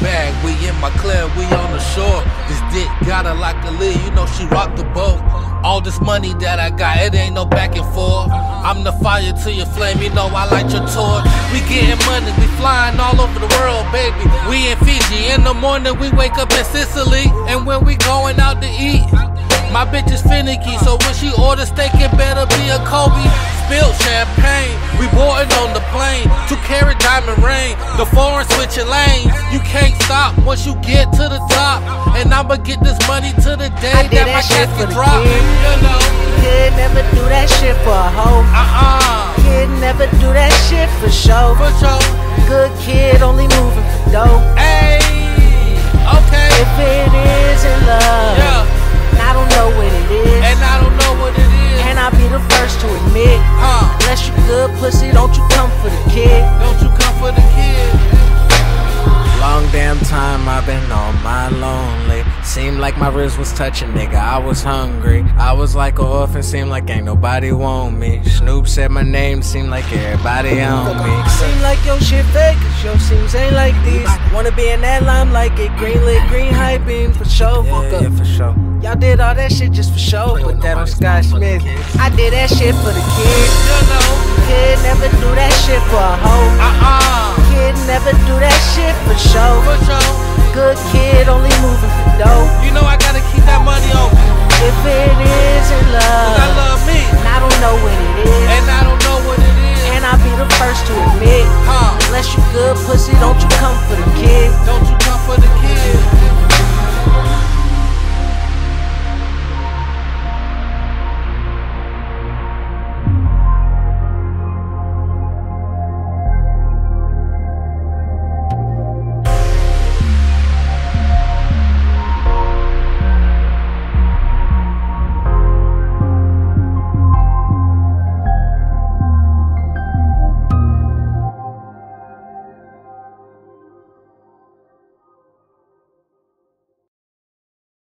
bag, we in my club, we on the shore. This dick got her like a lid, you know she rocked the boat. All this money that I got, it ain't no back and forth. I'm the fire to your flame, you know I light your torch. We getting money, we flying all over the world, baby. We in Fiji, in the morning we wake up in Sicily, and when we going out to eat. My bitch is finicky, so when she orders steak, it better be a Kobe. Spilled champagne, we boarding on the plane. Two carat diamond ring, the foreign switching lanes. You can't stop once you get to the top. And I'ma get this money to the day did that my that shit the drop. kid. You know, Kid never do that shit for a hoe. uh-uh, Kid never do that shit for show. for sure. Good kid time I've been on my lonely. Seemed like my wrist was touching, nigga. I was hungry. I was like an orphan, seemed like ain't nobody want me. Snoop said my name, seemed like everybody on me. Seem like your shit fake, cause your seems ain't like these. Wanna be in that limelight, get green lit, green hype beam for show. Yeah, yeah, for sure. Y'all did all that shit just for show. Put that on Scott Smith. I did that shit for the kids. You know, Kid never do that shit for a hoe. only move if it. You know I gotta keep that money open. If it isn't love, I love me. And I don't know what it is. And I don't know what it is. And I'll be the first to admit. Huh. Unless you good pussy, don't you